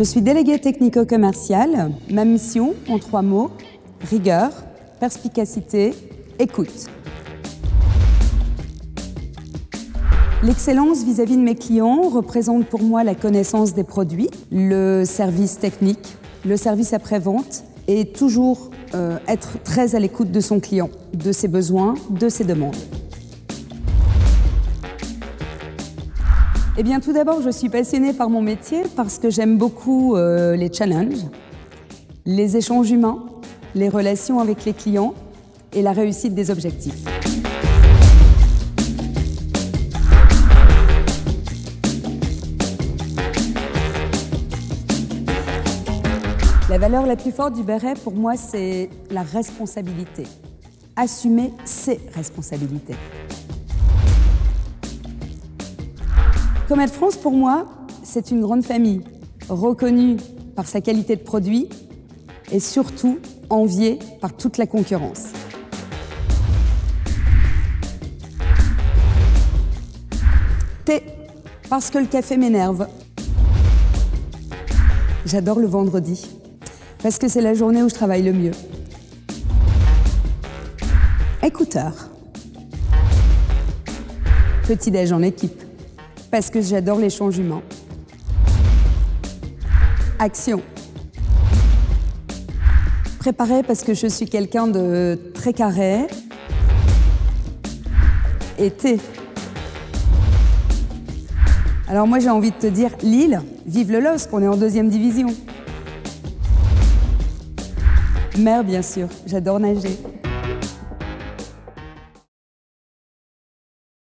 Je suis déléguée technico-commerciale. Ma mission, en trois mots, rigueur, perspicacité, écoute. L'excellence vis-à-vis de mes clients représente pour moi la connaissance des produits, le service technique, le service après-vente et toujours euh, être très à l'écoute de son client, de ses besoins, de ses demandes. Eh bien, tout d'abord, je suis passionnée par mon métier parce que j'aime beaucoup euh, les challenges, les échanges humains, les relations avec les clients et la réussite des objectifs. La valeur la plus forte du béret, pour moi, c'est la responsabilité. Assumer ses responsabilités. Comet France, pour moi, c'est une grande famille, reconnue par sa qualité de produit et surtout enviée par toute la concurrence. T, parce que le café m'énerve. J'adore le vendredi parce que c'est la journée où je travaille le mieux. Écouteur. Petit déj en équipe, parce que j'adore l'échange humain. Action. Préparer parce que je suis quelqu'un de très carré. Thé. Alors moi j'ai envie de te dire, Lille, vive le LOSC, on est en deuxième division. Mer, bien sûr. J'adore nager.